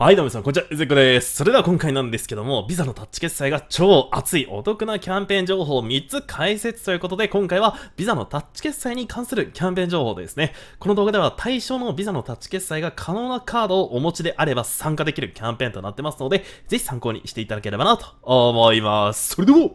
はい、どうも皆さん、こんにちは、ゆずこです。それでは今回なんですけども、ビザのタッチ決済が超熱いお得なキャンペーン情報を3つ解説ということで、今回はビザのタッチ決済に関するキャンペーン情報ですね。この動画では対象のビザのタッチ決済が可能なカードをお持ちであれば参加できるキャンペーンとなってますので、ぜひ参考にしていただければなと思います。それでは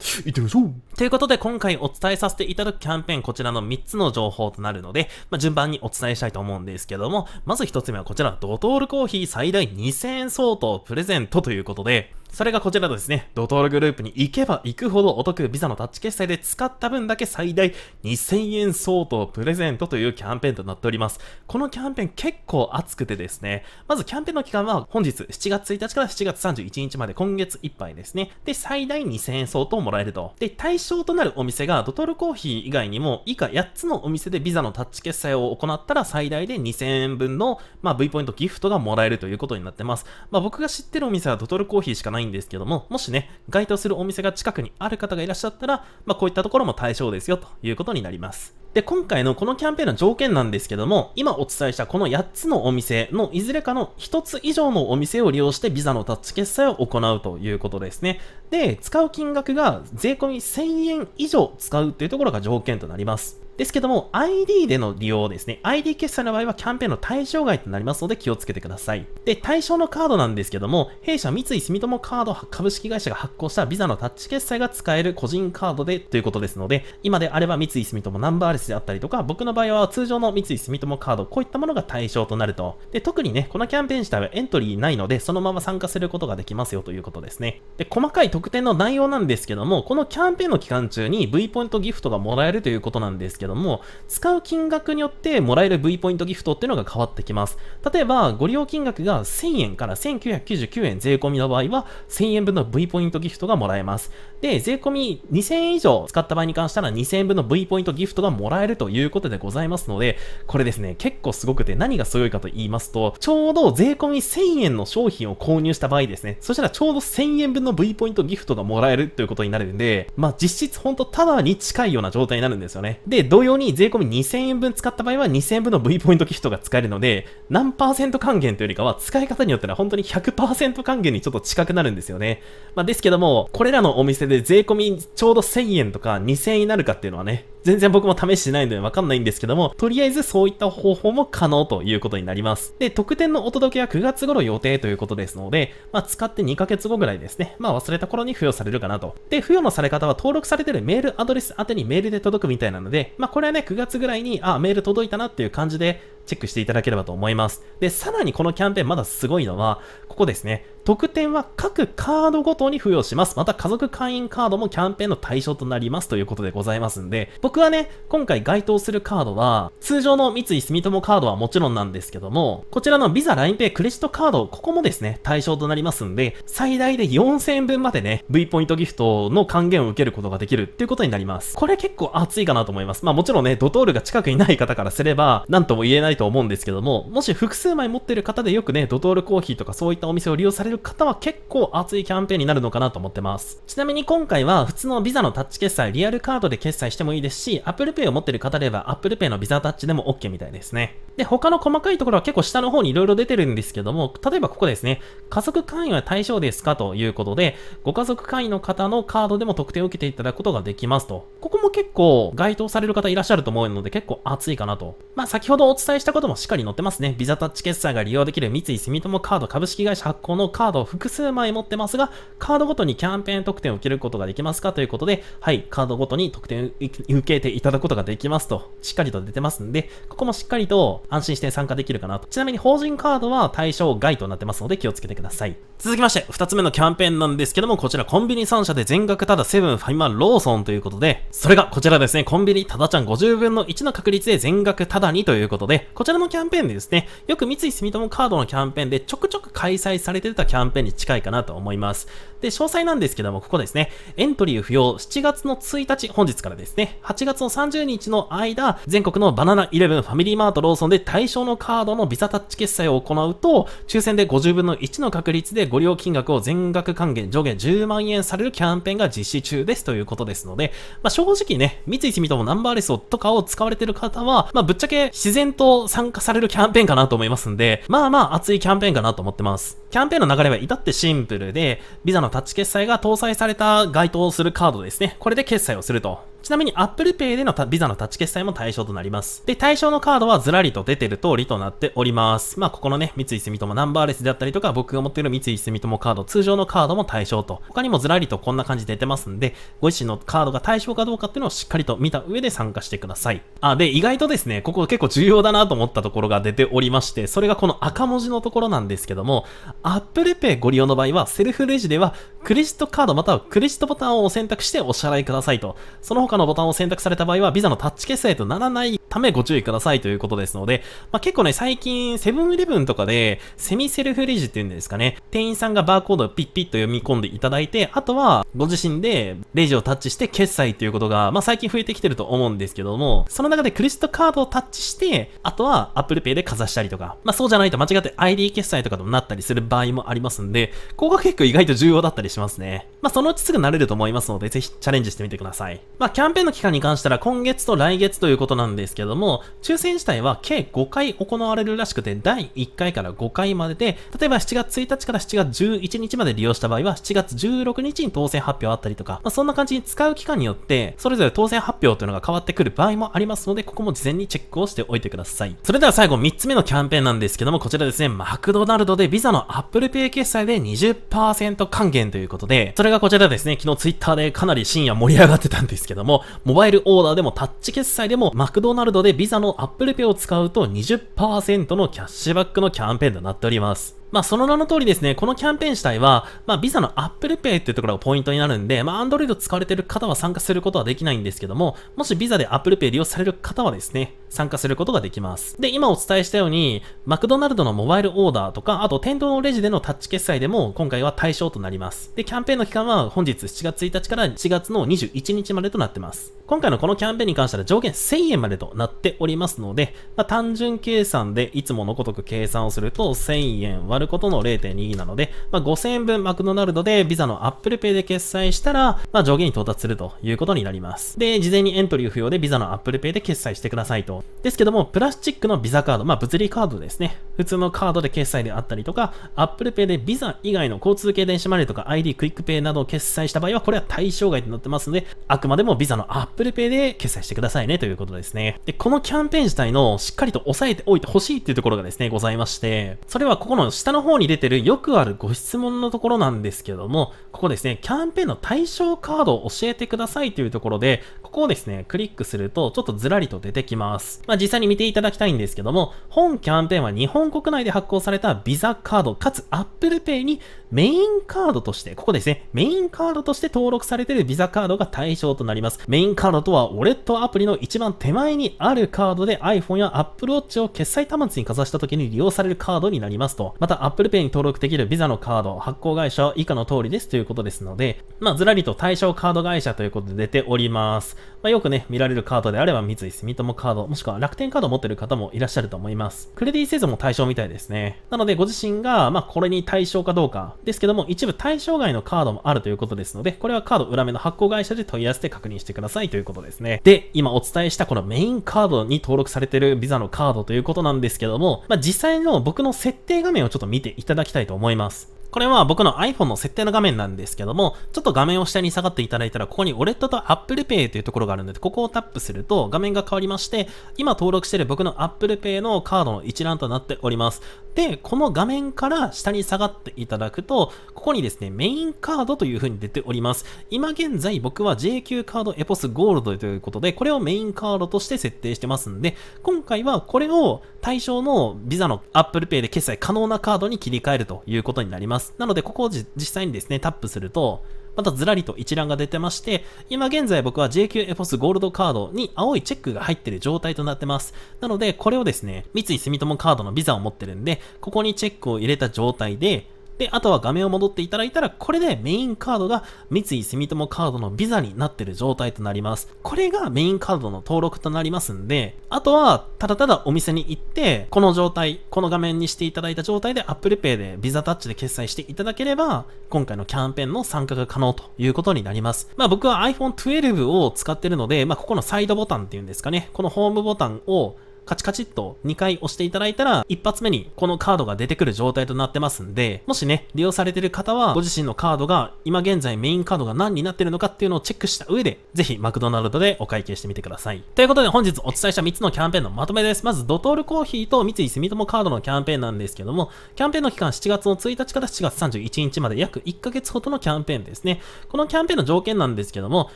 行ってみましょうということで、今回お伝えさせていただくキャンペーン、こちらの3つの情報となるので、まあ、順番にお伝えしたいと思うんですけども、まず1つ目はこちら、ドトールコーヒー最大2000円相当プレゼントということで、それがこちらですね、ドトールグループに行けば行くほどお得ビザのタッチ決済で使った分だけ最大2000円相当プレゼントというキャンペーンとなっております。このキャンペーン結構熱くてですね、まずキャンペーンの期間は本日7月1日から7月31日まで今月いっぱいですね。で、最大2000円相当ももらえると。で、対象となるお店がドトルコーヒー以外にも以下8つのお店でビザのタッチ決済を行ったら最大で2000円分の、まあ、V ポイントギフトがもらえるということになってます。まあ、僕が知ってるお店はドトルコーヒーしかないんですけども、もしね、該当するお店が近くにある方がいらっしゃったら、まあ、こういったところも対象ですよということになります。で、今回のこのキャンペーンの条件なんですけども、今お伝えしたこの8つのお店のいずれかの1つ以上のお店を利用してビザのタッチ決済を行うということですね。で、使う金額が税込み1000円以上使うというところが条件となります。ですけども、ID での利用ですね。ID 決済の場合はキャンペーンの対象外となりますので気をつけてください。で、対象のカードなんですけども、弊社三井住友カード株式会社が発行したビザのタッチ決済が使える個人カードでということですので、今であれば三井住友ナンバーレスであったりとか、僕の場合は通常の三井住友カード、こういったものが対象となると。で、特にね、このキャンペーン自体はエントリーないので、そのまま参加することができますよということですね。で、細かい特典の内容なんですけども、このキャンペーンの期間中に V ポイントギフトがもらえるということなんですけども、使う金額によってもらえる V ポイントギフトっていうのが変わってきます。例えば、ご利用金額が1000円から1999円税込みの場合は、1000円分の V ポイントギフトがもらえます。で、税込み2000円以上使った場合に関したら2000円分の V ポイントギフトがもらえるということでございますので、これですね、結構すごくて何がすごいかと言いますと、ちょうど税込み1000円の商品を購入した場合ですね、そしたらちょうど1000円分の V ポイントギフトがもらえるということになるんで、まあ実質ほんとただに近いような状態になるんですよね。で、同様に税込み2000円分使った場合は2000円分の V ポイントギフトが使えるので、何パーセント還元というよりかは使い方によっては本当に100%還元にちょっと近くなるんですよね。まあ、ですけども、これらのお店で税込みちょうど1000円とか2000円になるかっていうのはね、全然僕も試してないのでわかんないんですけども、とりあえずそういった方法も可能ということになります。で、特典のお届けは9月頃予定ということですので、まあ、使って2ヶ月後ぐらいですね。まあ、忘れた頃に付与されるかなと。で、付与のされ方は登録されてるメールアドレス宛てにメールで届くみたいなので、まあ、これはね、9月ぐらいに、あ、メール届いたなっていう感じで、チェックしていただければと思います。で、さらにこのキャンペーンまだすごいのは、ここですね。特典は各カードごとに付与します。また家族会員カードもキャンペーンの対象となりますということでございますんで、僕はね、今回該当するカードは、通常の三井住友カードはもちろんなんですけども、こちらのビザ LINEPay クレジットカード、ここもですね、対象となりますんで、最大で4000円分までね、V ポイントギフトの還元を受けることができるっていうことになります。これ結構熱いかなと思います。まあもちろんね、ドトールが近くにない方からすれば、なんとも言えないと思うんですけども、もし複数枚持ってる方でよくね、ドトールコーヒーとかそういったお店を利用される方は結構熱いキャンペーンになるのかなと思ってます。ちなみに今回は普通のビザのタッチ決済、リアルカードで決済してもいいですし、Apple Pay を持ってる方であれば Apple Pay のビザタッチでも OK みたいですね。で、他の細かいところは結構下の方に色々出てるんですけども、例えばここですね、家族会員は対象ですかということで、ご家族会員の方のカードでも特典を受けていただくことができますと。ここも結構該当される方いらっしゃると思うので結構熱いかなと。まあ先ほどお伝えしたこともしっかり載ってますね。ビザタッチ決済が利用できる三井住友カード株式会社発行のカードを複数枚持ってますが、カードごとにキャンペーン特典を受けることができますかということで、はい、カードごとに特典受けていただくことができますと、しっかりと出てますんで、ここもしっかりと安心して参加できるかなと。ちなみに法人カードは対象外となってますので気をつけてください。続きまして、二つ目のキャンペーンなんですけども、こちらコンビニ3社で全額ただセブン、ファイマー、ローソンということで、それがこちらですね、コンビニただちゃん50分の1の確率で全額ただにということで、こちらのキャンペーンでですね、よく三井住友カードのキャンペーンでちょくちょく開催されてたキャンペーンに近いかなと思います。で、詳細なんですけども、ここですね、エントリー不要、7月の1日、本日からですね、8月の30日の間、全国のバナナイレブン、ファミリーマート、ローソンで、対象のカードのビザタッチ決済を行うと、抽選で50分の1の確率でご利用金額を全額還元上限10万円されるキャンペーンが実施中ですということですので、まあ、正直ね、三井住友ナンバーレスとかを使われてる方は、まあ、ぶっちゃけ自然と参加されるキャンペーンかなと思いますんで、まあまあ熱いキャンペーンかなと思ってます。キャンペーンの流れは至ってシンプルで、ビザのタッチ決済が搭載された該当するカードですね。これで決済をすると。ちなみに Apple Pay でのビザのタッチ決済も対象となります。で、対象のカードはずらりと出てる通りとなっております。まあ、ここのね、三井住友ナンバーレスであったりとか、僕が持っている三井住友カード、通常のカードも対象と、他にもずらりとこんな感じで出てますんで、ご自身のカードが対象かどうかっていうのをしっかりと見た上で参加してください。あ、で、意外とですね、ここ結構重要だなと思ったところが出ておりまして、それがこの赤文字のところなんですけども、Apple Pay ご利用の場合は、セルフレジでは、クレジットカードまたはクレジットボタンを選択してお支払いくださいと。その他のボタンを選択された場合は、ビザのタッチ決済とならないためご注意くださいということですので、まあ、結構ね、最近、セブンイレブンとかで、セミセルフレジっていうんですかね、店員さんがバーコードをピッピッと読み込んでいただいて、あとは、ご自身でレジをタッチして決済っていうことが、まあ、最近増えてきてると思うんですけども、その中でクレジットカードをタッチして、あとは Apple Pay でかざしたりとか、まあ、そうじゃないと間違って ID 決済とかとなったりする場合もありますんで、ここが結構意外と重要だったりしますね。まあ、そのうちすぐ慣れると思いますので、ぜひチャレンジしてみてください。まあ、キャンペーンの期間に関しては今月と来月ということなんですけどけども、抽選自体は計5回行われるらしくて、第1回から5回までで、例えば7月1日から7月11日まで利用した場合は、7月16日に当選発表あったりとか、まあ、そんな感じに使う期間によって、それぞれ当選発表というのが変わってくる場合もありますので、ここも事前にチェックをしておいてください。それでは最後3つ目のキャンペーンなんですけども、こちらですね、マクドナルドでビザの Apple Pay 決済で20%還元ということで、それがこちらですね、昨日 Twitter でかなり深夜盛り上がってたんですけども、モバイルオーダーでもタッチ決済でもマクドナルドでビザの Apple Pay を使うと20%のキャッシュバックのキャンペーンとなっております。まあ、その名の通りですね、このキャンペーン自体は、まあ、ビザの Apple Pay っていうところがポイントになるんで、まあ、Android 使われてる方は参加することはできないんですけども、もしビザで Apple Pay 利用される方はですね、参加することができます。で、今お伝えしたように、マクドナルドのモバイルオーダーとか、あと店頭のレジでのタッチ決済でも今回は対象となります。で、キャンペーンの期間は本日7月1日から4月の21日までとなってます。今回のこのキャンペーンに関しては上限1000円までとなっておりますので、まあ、単純計算でいつものごとく計算をすると1000円割ることの0.2なので、まあ、5000円分マクドナルドでビザの Apple Pay で決済したら、まあ、上限に到達するということになります。で、事前にエントリー不要でビザの Apple Pay で決済してくださいと。ですけども、プラスチックのビザカード、まあ、物理カードですね。普通のカードで決済であったりとか、Apple Pay でビザ以外の交通系電子マネーとか ID クイックペイなどを決済した場合は、これは対象外となってますので、あくまでもビザの Apple Pay で決済してくださいねということですね。で、このキャンペーン自体のしっかりと押さえておいてほしいっていうところがですね、ございまして、それはここの下下の方に出てるよくあるご質問のところなんですけども、ここですね、キャンペーンの対象カードを教えてくださいというところで、ここをですね、クリックするとちょっとずらりと出てきます。まあ実際に見ていただきたいんですけども、本キャンペーンは日本国内で発行されたビザカードかつ Apple Pay にメインカードとして、ここですね、メインカードとして登録されているビザカードが対象となります。メインカードとは、ウォレットアプリの一番手前にあるカードで iPhone や Apple Watch を決済端末にかざした時に利用されるカードになりますと。また Apple Pay に登録できるビザのカード、発行会社は以下の通りですということですので、まあ、ずらりと対象カード会社ということで出ております。まあ、よくね、見られるカードであれば三井住友カード、もしくは楽天カードを持ってる方もいらっしゃると思います。クレディセゾも対象みたいですね。なので、ご自身が、まあ、これに対象かどうかですけども、一部対象外のカードもあるということですので、これはカード裏目の発行会社で問い合わせて確認してくださいということですね。で、今お伝えしたこのメインカードに登録されているビザのカードということなんですけども、まあ、実際の僕の設定画面をちょっと見ていただきたいと思います。これは僕の iPhone の設定の画面なんですけども、ちょっと画面を下に下がっていただいたら、ここにウォレットと Apple Pay というところがあるので、ここをタップすると画面が変わりまして、今登録している僕の Apple Pay のカードの一覧となっております。で、この画面から下に下がっていただくと、ここにですね、メインカードという風に出ております。今現在僕は JQ カードエポスゴールドということで、これをメインカードとして設定してますんで、今回はこれを対象のビザの Apple Pay で決済可能なカードに切り替えるということになります。なので、ここを実際にですね、タップすると、またずらりと一覧が出てまして、今現在僕は JQ エポスゴールドカードに青いチェックが入ってる状態となってます。なので、これをですね、三井住友カードのビザを持ってるんで、ここにチェックを入れた状態で、で、あとは画面を戻っていただいたら、これでメインカードが三井住友カードのビザになってる状態となります。これがメインカードの登録となりますんで、あとは、ただただお店に行って、この状態、この画面にしていただいた状態で Apple Pay でビザタッチで決済していただければ、今回のキャンペーンの参加が可能ということになります。まあ僕は iPhone 12を使ってるので、まあここのサイドボタンっていうんですかね、このホームボタンをカチカチっと2回押していただいたら、一発目にこのカードが出てくる状態となってますんで、もしね、利用されてる方は、ご自身のカードが、今現在メインカードが何になってるのかっていうのをチェックした上で、ぜひマクドナルドでお会計してみてください。ということで本日お伝えした3つのキャンペーンのまとめです。まず、ドトールコーヒーと三井住友カードのキャンペーンなんですけども、キャンペーンの期間7月の1日から7月31日まで約1ヶ月ほどのキャンペーンですね。このキャンペーンの条件なんですけども、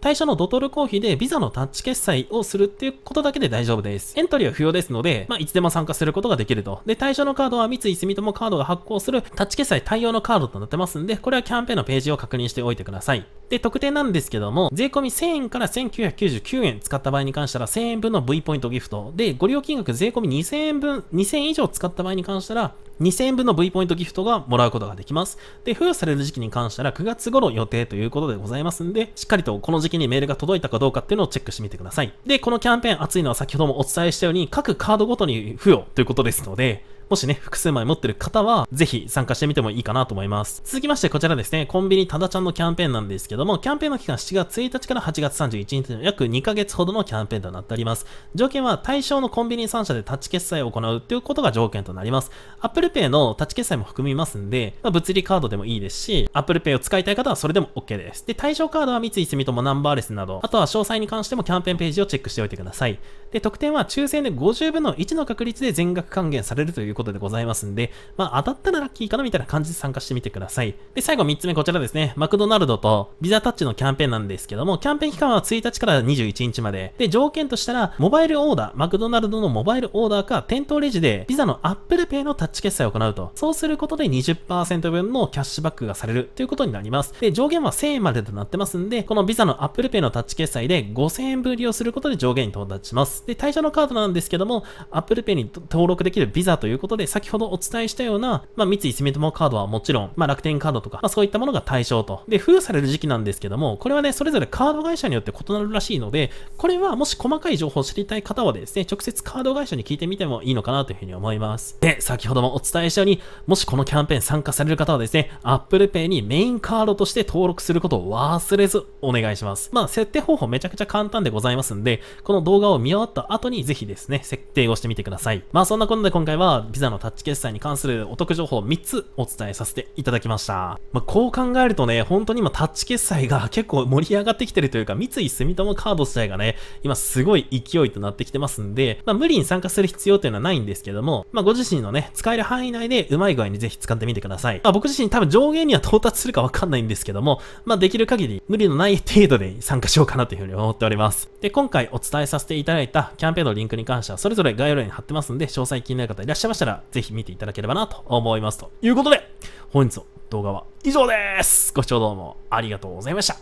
対象のドトールコーヒーでビザのタッチ決済をするっていうことだけで大丈夫です。エントリーは不要ですので、まあ、つでも参加することができると。で、対象のカードは三井住友カードが発行するタッチ決済対応のカードとなってますんで、これはキャンペーンのページを確認しておいてください。で、特典なんですけども、税込み1000円から1999円使った場合に関したら1000円分の V ポイントギフト。で、ご利用金額税込み2000円分、2000円以上使った場合に関したら、2000円分の V ポイントギフトがもらうことができます。で、付与される時期に関しては9月頃予定ということでございますんで、しっかりとこの時期にメールが届いたかどうかっていうのをチェックしてみてください。で、このキャンペーン熱いのは先ほどもお伝えしたように、各カードごとに付与ということですので、もしね、複数枚持ってる方は、ぜひ参加してみてもいいかなと思います。続きまして、こちらですね、コンビニただちゃんのキャンペーンなんですけども、キャンペーンの期間7月1日から8月31日の約2ヶ月ほどのキャンペーンとなっております。条件は対象のコンビニ3社でタッチ決済を行うということが条件となります。Apple Pay のタッチ決済も含みますんで、まあ、物理カードでもいいですし、Apple Pay を使いたい方はそれでも OK です。で、対象カードは三井住友ナンバーレスなど、あとは詳細に関してもキャンペーンページをチェックしておいてください。で、特典は抽選で50分の1の確率で全額還元されるということことでございますんで、まあ当たったらラッキーかなみたいな感じで参加してみてください。で、最後3つ目こちらですね。マクドナルドとビザタッチのキャンペーンなんですけども、キャンペーン期間は1日から21日まで。で、条件としたら、モバイルオーダー、マクドナルドのモバイルオーダーか店頭レジでビザの Apple Pay のタッチ決済を行うと。そうすることで20%分のキャッシュバックがされるということになります。で、上限は1000円までとなってますんで、このビザの Apple Pay のタッチ決済で5000円分利用することで上限に到達します。で、対象のカードなんですけども、Apple Pay に登録できるビザということで、先ほどお伝えしたような、まあ、三井住友カードはもちろん、まあ、楽天カードとか、まあ、そういったものが対象と。で、付与される時期なんですけども、これはね、それぞれカード会社によって異なるらしいので、これはもし細かい情報を知りたい方はですね、直接カード会社に聞いてみてもいいのかなというふうに思います。で、先ほどもお伝えしたように、もしこのキャンペーン参加される方はですね、Apple Pay にメインカードとして登録することを忘れずお願いします。まあ、設定方法めちゃくちゃ簡単でございますんで、この動画を見終わった後にぜひですね、設定をしてみてください。まあ、そんなことで今回は、ビザのタッチ決済に関するお得情報3つお伝えさせていただきました。まあ、こう考えるとね、本当に今タッチ決済が結構盛り上がってきてるというか、三井住友カード自体がね、今すごい勢いとなってきてますんで、まあ、無理に参加する必要というのはないんですけども、まあ、ご自身のね、使える範囲内でうまい具合にぜひ使ってみてください。まあ、僕自身多分上限には到達するかわかんないんですけども、まあ、できる限り無理のない程度で参加しようかなというふうに思っております。で、今回お伝えさせていただいたキャンペーンのリンクに関しては、それぞれ概要欄に貼ってますんで、詳細気になる方いらっしゃいましたたら、ぜひ見ていただければなと思います。ということで、本日の動画は以上です。ご視聴どうもありがとうございました。